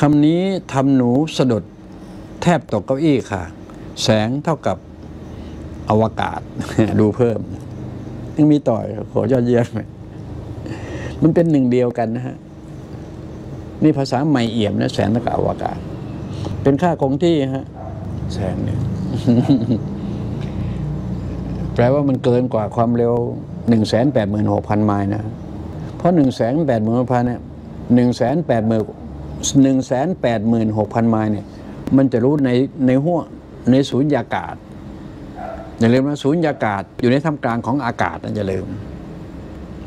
คำนี้ทำหนูสะดุดแทบตกเก้าอี้ค่ะ แสงเท่ากับอวกาศ ดูเพิ่ม ยังมีต่อยขอยอดเยี่ยมมันเป็นหนึ่งเดียวกันนะฮะ นี่ภาษาใหม่เอี่ยมนะแสงเท่ากับอวกาศ เป็นค่าคงที่ฮะ แสงเนี่ย แปลว่ามันเกินกว่าความเร็วหนึ่งแสนแปดหมื่นหกพันไมล์นะ เพราะหนึ่งแสนแปดหมื่นพันเนี่ยหนึ่งแสนแปดหมื่น หนึ่งแสนแปดหมื่นหกพันไมล์เนี่ยมันจะรู้ในในห้วในศูนยากาศอย่าลืมนะศูนยากาศอยู่ในท่ามกลางของอากาศนะอย่าลืม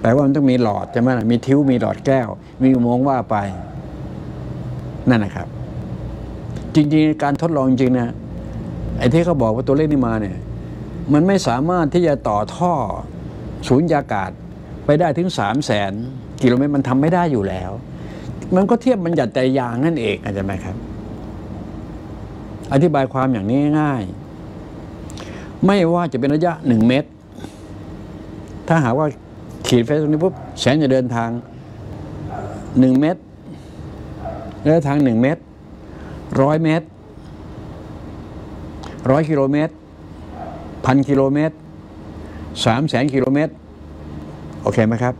แปลว่ามันต้องมีหลอดใช่ไหมมีทิวมีหลอดแก้ว มีอุโมงค์ว่าไป นั่นนะครับ จริงๆ การทดลองจริงๆนะไอ้ที่เขาบอกว่าตัวเลขนี้มาเนี่ย มันไม่สามารถที่จะต่อท่อศูนยากาศไปได้ถึงสามแสนกิโลเมตรมันทำไม่ได้อยู่แล้ว มันก็เทียบมันหยัดแต่ยางนั่นเองอาจารย์ไหมครับ อธิบายความอย่างนี้ง่าย ไม่ว่าจะเป็นระยะหนึ่งเมตร ถ้าหากว่าขีดไฟสตรงนี้ปุ๊บแสงจะเดินทางหนึ่งเมตรระยะทางหนึ่งเมตรร้อยเมตรร้อยกิโลเมตรพันกิโลเมตรสามแสนกิโลเมตร โอเคไหมครับ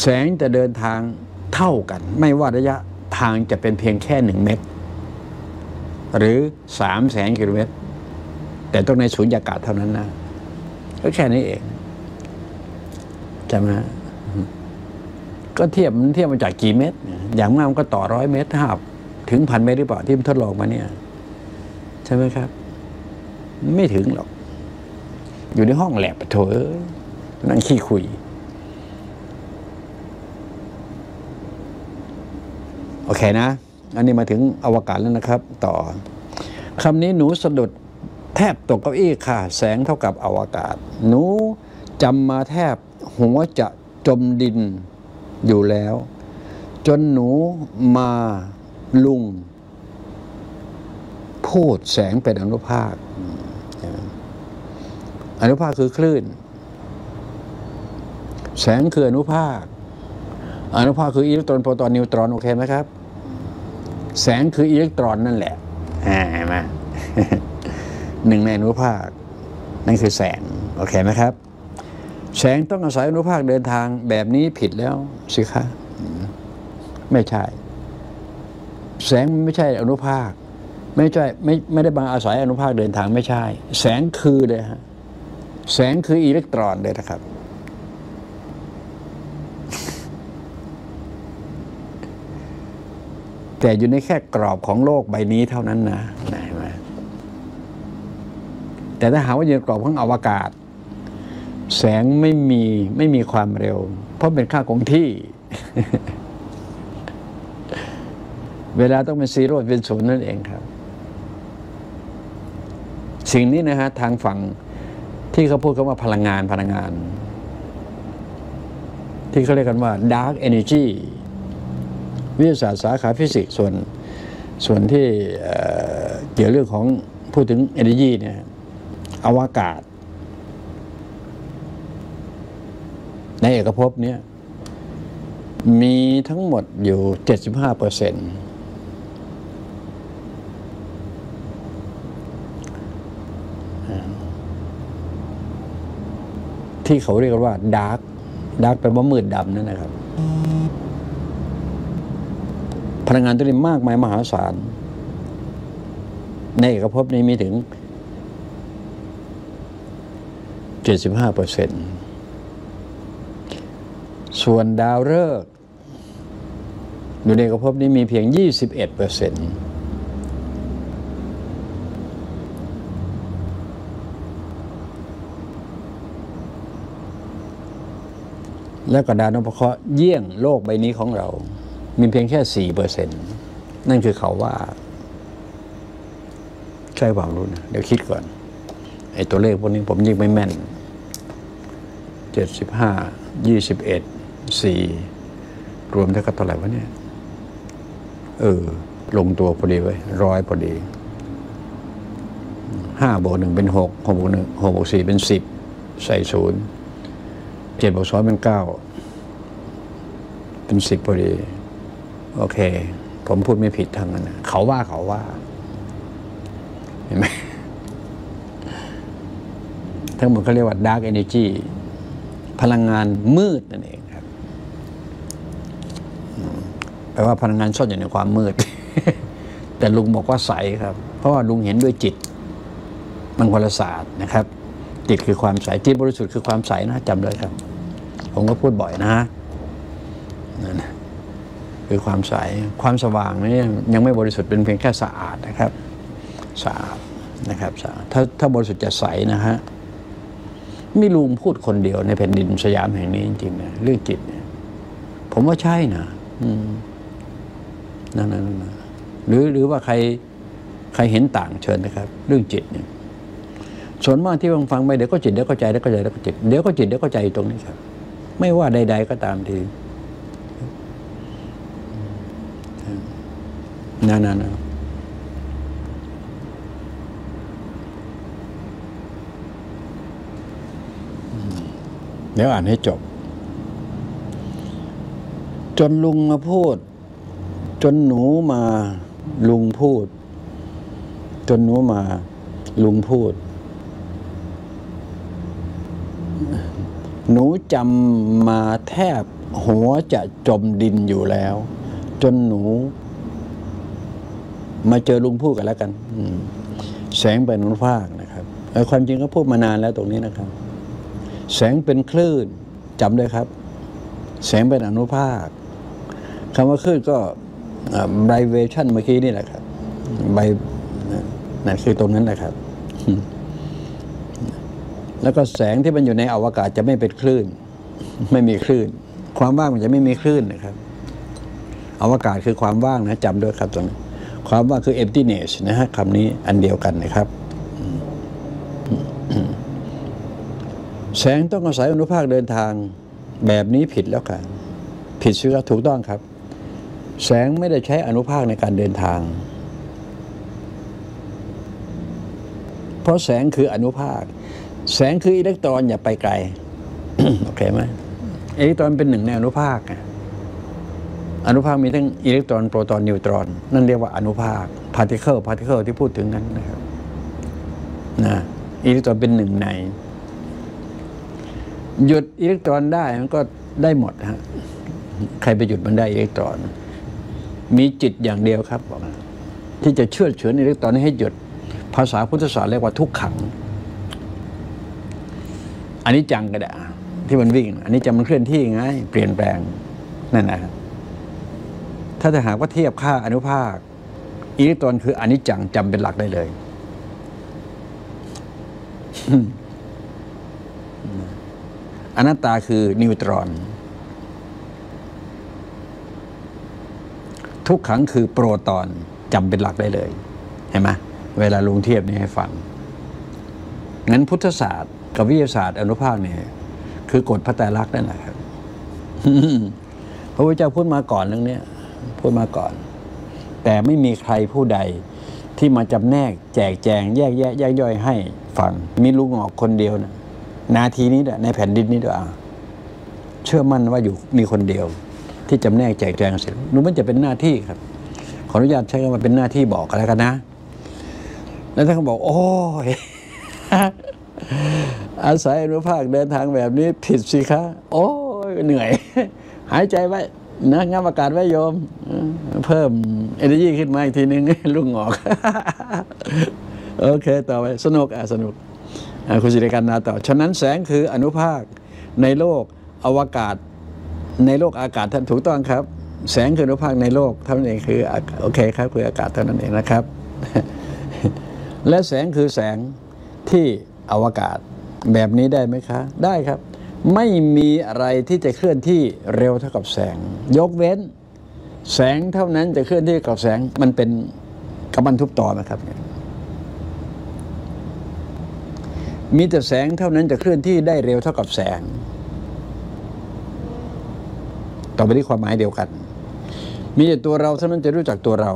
แสงจะเดินทาง เท่ากัน ไม่ว่าระยะทางจะเป็นเพียงแค่หนึ่งเมตร หรือสามแสนกิโลเมตร แต่ต้องในศูนยากาศเท่านั้นนะก็แค่นี้เองใช่ไหมฮะก็เทียบมันเทียบมาจากกี่เมตร อย่างมากมันก็ต่อร้อยเมตรถ้าถึงพันเมตรหรือเปล่าที่มันทดลองมาเนี่ย ใช่ไหมครับ ไม่ถึงหรอก อยู่ในห้องแลบโถเอ้ยนั่งขี้คุย โอเคนะ อันนี้มาถึงอวกาศแล้วนะครับ ต่อคำนี้หนูสะดุดแทบตกเก้าอี้ค่ะ แสงเท่ากับอวกาศ หนูจำมาแทบหัวจะจมดินอยู่แล้ว จนหนูมาลุง พูดแสงเป็นอนุภาค อนุภาคคือคลื่น แสงคืออนุภาค อนุภาคคืออิเล็กตรอนโปรตอนนิวตรอน โอเคไหมครับ แสงคืออิเล็กตรอนนั่นแหละเห็นไหมหนึ่งในอนุภาค นั่นคือแสง โอเคไหมครับ แสงต้องอาศัยอนุภาคเดินทางแบบนี้ผิดแล้วสิคะไม่ใช่ แสงไม่ใช่อนุภาค ไม่ใช่ไม่ไม่ได้มาอาศัยอนุภาคเดินทางไม่ใช่ แสงคือเลยฮะแสงคืออิเล็กตรอนเลยนะครับ แต่อยู่ในแค่กรอบของโลกใบนี้เท่านั้นนะนะเห็นไหมแต่ถ้าหาว่าอยู่ในกรอบของอวกาศ แสงไม่มีไม่มีความเร็ว เพราะเป็นค่าคงที่ เวลาต้องเป็นซีโร่เป็นศูนย์นั่นเองครับ สิ่งนี้นะฮะทางฝั่งที่เขาพูดคำว่าพลังงานพลังงาน ที่เขาเรียกกันว่า dark energy วิทยาศาสตร์สาขาฟิสิกส์ส่วนส่วนที่เกี่ยวเรื่องของพูดถึง energy เนี่ยอวกาศ ในเอกภพเนี้ยมีทั้งหมดอยู่ 75เปอร์เซ็นต์ที่เขาเรียกว่า dark dark แปลว่ามืดดำนั่นนะครับ พลังงานตัวนี้มากมายมหาศาล ในเอกภพนี้มีถึง 75เปอร์เซ็นต์ส่วนดาวฤกษ์อยู่ในเอกภพนี้มีเพียง 21เปอร์เซ็นต์แล้วก็ดาวนพเคราะห์เยี่ยงโลกใบนี้ของเรา มีเพียงแค่สี่เปอร์เซ็นต์นั่นคือเขาว่า ใช่เปล่ารู้นะเดี๋ยวคิดก่อนไอ้ตัวเลขพวกนี้ผมยิ่งไม่แม่นเจ็ดสิบห้ายี่สิบเอ็ดสี่รวมเท่ากับเท่าไหร่วะเนี่ยเออ ลงตัวพอดีไว้ร้อยพอดีห้าบวกหนึ่งเป็นหกหกบวกหนึ่งหกบวกสี่เป็นสิบใส่ศูนย์เจ็ดบวกสองเป็นเก้าเป็นสิบพอดี โอเค ผมพูดไม่ผิดทางนั้น เขาว่าเขาว่า เห็นไหมทั้งหมดเขาเรียกว่า dark energy พลังงานมืดนั่นเองครับแปลว่าพลังงานซ่อนอยู่ในความมืด แต่ลุงบอกว่าใสครับ เพราะว่าลุงเห็นด้วยจิต มันคนละศาสตร์นะครับ จิตคือความใสจิตบริสุทธิ์คือความใสนะจำเลยครับ ผมก็พูดบ่อยนะนั่นนะ คือความใส ความสว่างนี่ยังไม่บริสุทธิ์เป็นเพียงแค่สะอาดนะครับสะอาดนะครับสะอาดถ้าถ้าบริสุทธิ์จะใสนะฮะมีลุงพูดคนเดียวในแผ่นดินสยามแห่งนี้จริงๆนะเรื่องจิตเนี่ยผมว่าใช่นะนั่นนั่นนั่นนะหรือหรือว่าใครใครเห็นต่างเชิญนะครับ เรื่องจิตเนี่ยส่วนมากที่ฟังฟังไปเดี๋ยวก็จิตเดี๋ยวก็ใจเดี๋ยวก็ใจเดี๋ยวก็จิตเดี๋ยวก็จิตเดี๋ยวก็ใจตรงนี้ครับ ไม่ว่าใด ๆ ก็ตามที นั่นนเดี๋ยวอ่านให้จบ จนลุงมาพูด จนหนูมาลุงพูด จนหนูมาลุงพูด หนูจำมาแทบหัวจะจมดินอยู่แล้ว จนหนู มาเจอลุงพูดกันแล้วกันแสงเป็นอนุภาคนะครับเอ่อความจริงก็พูดมานานแล้วตรงนี้นะครับ แสงเป็นคลื่นจำเลยครับ แสงเป็นอนุภาคคำว่าคลื่นก็ไบเวชันเมื่อกี้นี่แหละครับไบนั่นคือตรงนั้นแหละครับ แล้วก็แสงที่มันอยู่ในอวกาศจะไม่เป็นคลื่น ไม่มีคลื่น ความว่างมันจะไม่มีคลื่นนะครับ อวกาศคือความว่างนะจำด้วยครับตรงนี้ ความว่าคือ emptiness นะฮะคำนี้อันเดียวกันนะครับแสงต้องอาศัยอนุภาคเดินทางแบบนี้ผิดแล้วค่ะ ผิดสิครับถูกต้องครับ แสงไม่ได้ใช้อนุภาคในการเดินทาง เพราะแสงคืออนุภาค แสงคืออิเล็กตรอนอย่าไปไกล โอเคไหมอิเล็กตรอนเป็นหนึ่งในอนุภาค อนุภาคมีทั้งอิเล็กตรอนโปรตอนนิวตรอน นั่นเรียกว่าอนุภาค particle particle ที่พูดถึงนั้นนะครับนะอิเล็กตรอนเป็นหนึ่งใน หยุดอิเล็กตรอนได้มันก็ได้หมดฮะใครไปหยุดมันได้อิเล็กตรอน มีจิตอย่างเดียวครับบอกที่จะเชื่อเฉือนอิเล็กตรอนให้หยุด ภาษาพุทธศาสตร์เรียกว่าทุกขังอันนี้จังก็ได้อะที่มันวิ่ง อันนี้จะมันเคลื่อนที่ไงเปลี่ยนแปลงนั่นนะครับ ถ้าจะหากว่าเทียบค่าอนุภาคอิเล็กตรอนคืออนิจจังจำเป็นหลักได้เลยอนัตตาคือนิวตรอน ทุกขังคือโปรตอนจำเป็นหลักได้เลย เห็นไหมเวลาลุงเทียบนี่ให้ฟัง งั้นพุทธศาสตร์ กับวิทยาศาสตร์อนุภาคเนี่ยคือกฎพระไตรลักษณ์นั่นแหละครับพระพุทธเจ้าพูดมาก่อนเรื่องนี้ พูดมาก่อน แต่ไม่มีใครผู้ใดที่มาจำแนกแจกแจงแยกแยะแยกย่อยให้ฟัง มีลุงออกคนเดียวนะนาทีนี้แหละในแผ่นดินนี้ด้วยเชื่อมั่นว่าอยู่มีคนเดียว ที่จำแนกแจกแจงเสร็จนู้มันจะเป็นหน้าที่ครับ ขออนุญาตใช้คำว่าเป็นหน้าที่บอกกันแล้วกันนะ แล้วท่านก็บอก โอ้ยอาศัยอนุภาคเดินทางแบบนี้ผิดสิคะ โอ้ยเหนื่อย หายใจไว้ นะงับอากาศไว้โยม เพิ่มเอเนจีขึ้นมาอีกทีนึงลุงออก โอเค ต่อไป สนุกอะสนุกคุณสิริการนาต่อ ฉะนั้นแสงคืออนุภาคในโลกอวกาศ ในโลกอากาศท่านถูกต้องครับ แสงคืออนุภาคในโลกเท่านั้นเองคือโอเคครับคืออากาศเท่านั้นเองนะครับ และแสงคือแสงที่อวกาศแบบนี้ได้ไหมคะ ได้ครับ ไม่มีอะไรที่จะเคลื่อนที่เร็วเท่ากับแสง ยกเว้น แสงเท่านั้นจะเคลื่อนที่กับแสงมันเป็นกับบรรทุบต่อนะครับ มีแต่แสงเท่านั้นจะเคลื่อนที่ได้เร็วเท่ากับแสง ต่อไปที่ความหมายเดียวกัน มีแต่ตัวเราเท่านั้นจะรู้จักตัวเรา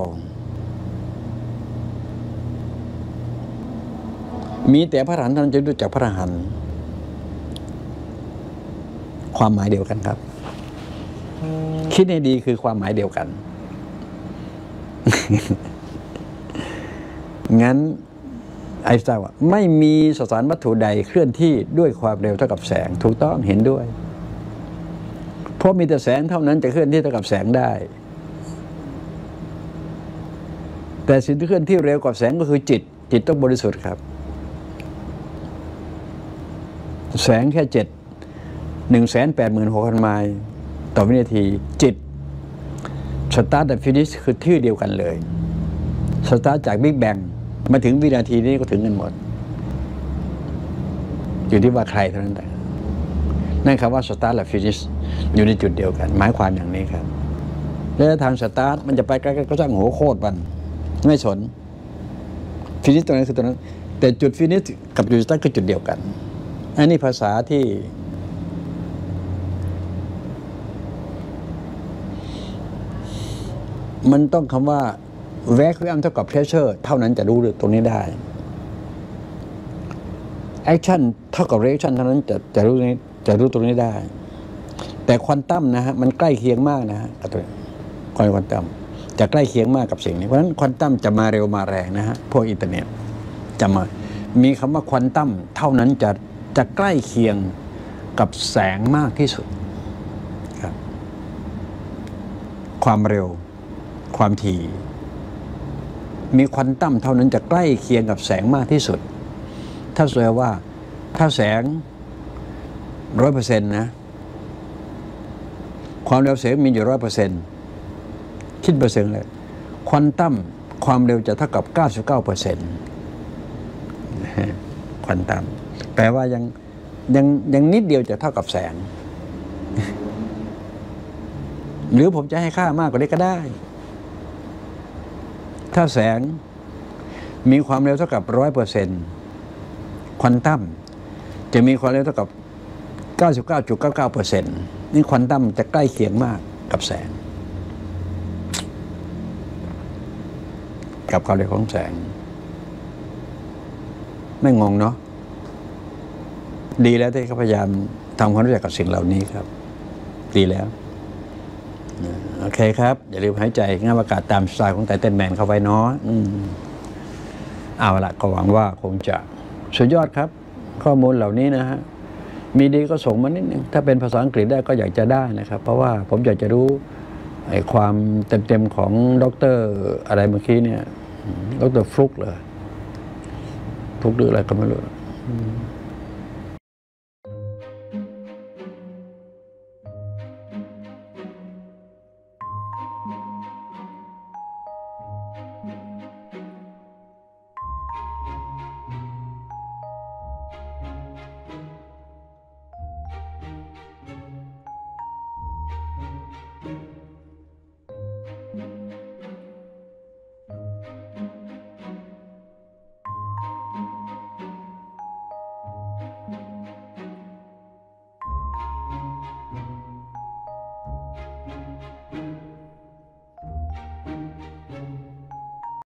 มีแต่พระหันเท่านั้นจะรู้จักพระหัน ความหมายเดียวกันครับ คิดให้ดีคือความหมายเดียวกัน งั้นไอน์สไตน์ว่าไม่มีสสารวัตถุใดเคลื่อนที่ด้วยความเร็วเท่ากับแสง ถูกต้องเห็นด้วย เพราะมีแต่แสงเท่านั้นจะเคลื่อนที่เท่ากับแสงได้ แต่สิ่งที่เคลื่อนที่เร็วกว่าแสงก็คือจิต จิตต้องบริสุทธิ์ครับ แสงแค่เจ็ด หนึ่งแสนแปดหมื่นหกพันไมล์ต่อวินาทีจิตสตาร์ทแต่ finish คือที่เดียวกันเลยสตาร์ทจากบิ๊กแบงมาถึงวินาทีนี้ก็ถึงกันหมด อยู่ที่ว่าใครเท่านั้นแต่นั่นคำว่าสตาร์ทและ finish อยู่ในจุดเดียวกัน หมายความอย่างนี้ครับ แล้วทางสตาร์ทมันจะไปใกล้ๆก็ช่างหัวโคตรมัน ไม่สน finish ตรงนั้นคือตรงนั้น แต่จุด finish กับจุดสตาร์ทคือจุดเดียวกัน อันนี้ภาษาที่ มันต้องคำว่า vacuum เท่ากับ pressure เท่านั้นจะรู้เรื่องตรงนี้ได้ action เท่ากับ reaction เท่านั้นจะจะรู้นี้จะรู้ตรงนี้ได้ แต่ควอนตัมนะฮะมันใกล้เคียงมากนะฮะกับตัวควอนควอนตัมจะใกล้เคียงมากกับสิ่งนี้ เพราะฉะนั้นควอนตัมจะมาเร็วมาแรงนะฮะพวกอินเทอร์เน็ตจะมา มีคำว่าควอนตัมเท่านั้นจะจะใกล้เคียงกับแสงมากที่สุดครับความเร็ว ความถี่ มีควอนตัมเท่านั้นจะใกล้เคียงกับแสงมากที่สุด ถ้าแสดงว่าถ้าแสงร้อยเปอร์เซ็นต์นะ ความเร็วแสงมีอยู่ร้อยเปอร์เซ็นต์คิดเปอร์เซ็นต์เลยควอนตัมความเร็วจะเท่ากับ 99เปอร์เซ็นต์ควอนตัมแปลว่ายังยังยังนิดเดียวจะเท่ากับแสง หรือผมจะให้ค่ามากกว่านี้ก็ได้ ถ้าแสงมีความเร็วเท่ากับร้อยเปอร์เซ็นต์ควอนตัมจะมีความเร็วเท่ากับ 99.99เปอร์เซ็นต์นี่ควอนตัมจะใกล้เคียงมากกับแสง กับความเร็วของแสง ไม่งงเนาะดีแล้วที่เขาพยายามทำความรู้จักกับสิ่งเหล่านี้ครับ ดีแล้ว โอเคครับ อย่าลืมหายใจง่ายอากาศตามสไตล์ของไตเติ้ลแมนเข้าไว้เนาะอืมเอาละก็หวังว่าคงจะสุดยอดครับ ข้อมูลเหล่านี้นะฮะมีดีก็ส่งมานิดนึง ถ้าเป็นภาษาอังกฤษได้ก็อยากจะได้นะครับ เพราะว่าผมอยากจะรู้ไอ้ความเต็มๆของด็อกเตอร์อะไรเมื่อกี้เนี่ยด็อกเตอร์ฟลุกเลยฟลุกหรืออะไรก็ไม่รู้